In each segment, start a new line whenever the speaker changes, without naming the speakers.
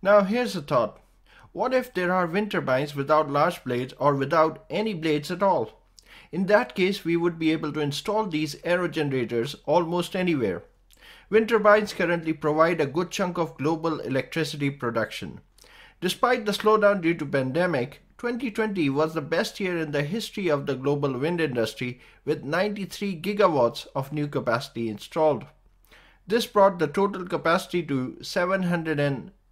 Now here's a thought. What if there are wind turbines without large blades or without any blades at all? In that case, we would be able to install these aerogenerators almost anywhere. Wind turbines currently provide a good chunk of global electricity production. Despite the slowdown due to pandemic, 2020 was the best year in the history of the global wind industry with 93 gigawatts of new capacity installed. This brought the total capacity to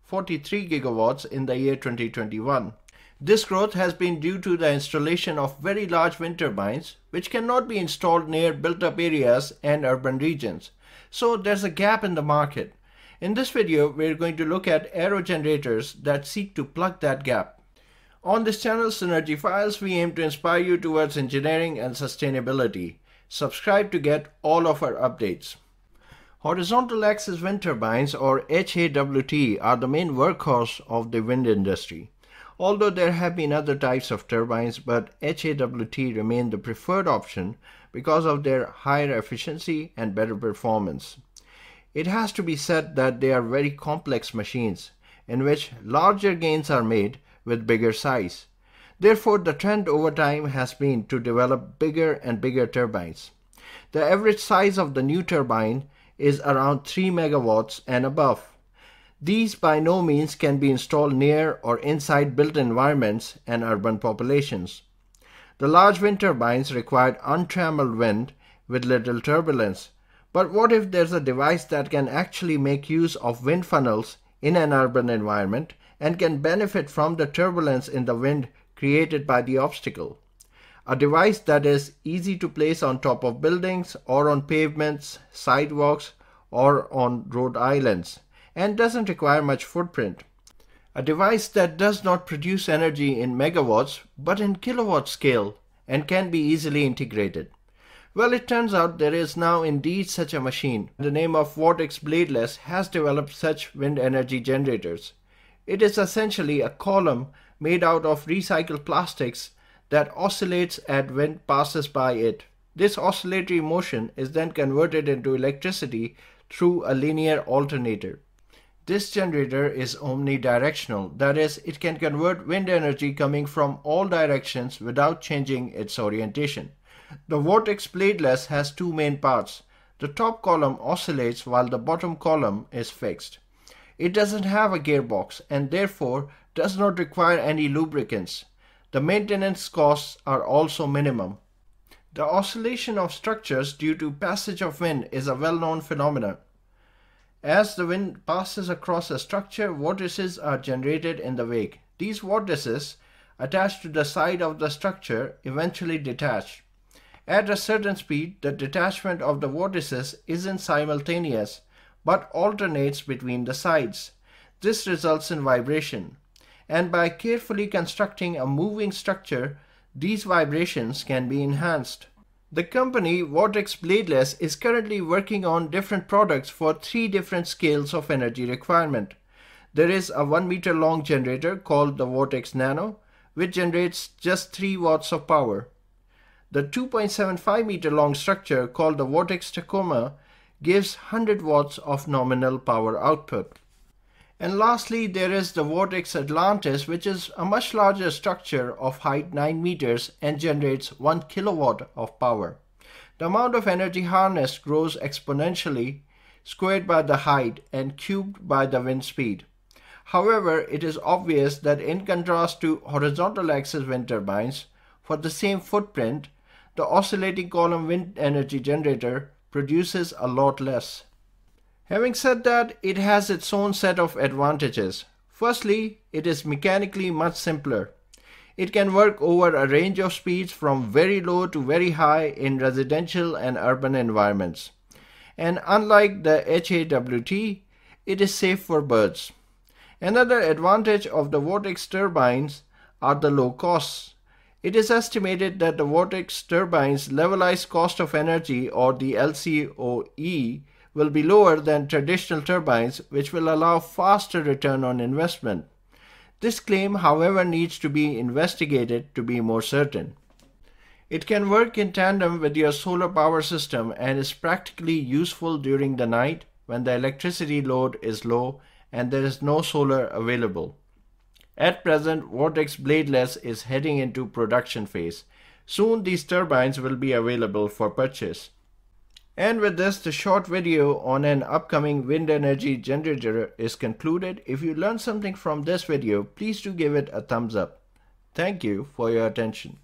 743 gigawatts in the year 2021. This growth has been due to the installation of very large wind turbines, which cannot be installed near built up areas and urban regions. So there's a gap in the market. In this video, we're going to look at aerogenerators that seek to plug that gap. On this channel, Synergy Files, we aim to inspire you towards engineering and sustainability. Subscribe to get all of our updates. Horizontal axis wind turbines or HAWT are the main workhorse of the wind industry. Although there have been other types of turbines, but HAWT remain the preferred option because of their higher efficiency and better performance. It has to be said that they are very complex machines in which larger gains are made with bigger size. Therefore, the trend over time has been to develop bigger and bigger turbines. The average size of the new turbine is around 3 megawatts and above. These by no means can be installed near or inside built environments and urban populations. The large wind turbines require untrammeled wind with little turbulence. But what if there's a device that can actually make use of wind funnels in an urban environment and can benefit from the turbulence in the wind created by the obstacle. A device that is easy to place on top of buildings or on pavements, sidewalks, or on road islands, and doesn't require much footprint. A device that does not produce energy in megawatts but in kilowatt scale and can be easily integrated. Well, it turns out there is now indeed such a machine. The name of Vortex Bladeless has developed such wind energy generators. It is essentially a column made out of recycled plastics that oscillates as wind passes by it. This oscillatory motion is then converted into electricity through a linear alternator. This generator is omnidirectional, that is, it can convert wind energy coming from all directions without changing its orientation. The vortex bladeless has two main parts. The top column oscillates while the bottom column is fixed. It doesn't have a gearbox and therefore does not require any lubricants. The maintenance costs are also minimum. The oscillation of structures due to passage of wind is a well-known phenomenon. As the wind passes across a structure, vortices are generated in the wake. These vortices, attached to the side of the structure, eventually detach. At a certain speed, the detachment of the vortices isn't simultaneous, but alternates between the sides. This results in vibration. And by carefully constructing a moving structure, these vibrations can be enhanced. The company Vortex Bladeless is currently working on different products for three different scales of energy requirement. There is a 1 meter long generator called the Vortex Nano, which generates just 3 watts of power. The 2.75 meter long structure called the Vortex Tacoma gives 100 watts of nominal power output. And lastly, there is the Vortex Atlantis, which is a much larger structure of height 9 meters and generates 1 kilowatt of power. The amount of energy harnessed grows exponentially, squared by the height and cubed by the wind speed. However, it is obvious that in contrast to horizontal axis wind turbines, for the same footprint, the oscillating column wind energy generator produces a lot less. Having said that, it has its own set of advantages. Firstly, it is mechanically much simpler. It can work over a range of speeds from very low to very high in residential and urban environments. And unlike the HAWT, it is safe for birds. Another advantage of the vortex turbines are the low costs. It is estimated that the vortex turbines levelized cost of energy or the LCOE will be lower than traditional turbines which will allow faster return on investment. This claim however needs to be investigated to be more certain. It can work in tandem with your solar power system and is practically useful during the night when the electricity load is low and there is no solar available. At present, Vortex Bladeless is heading into production phase. Soon these turbines will be available for purchase. And with this, the short video on an upcoming wind energy generator is concluded. If you learned something from this video, please do give it a thumbs up. Thank you for your attention.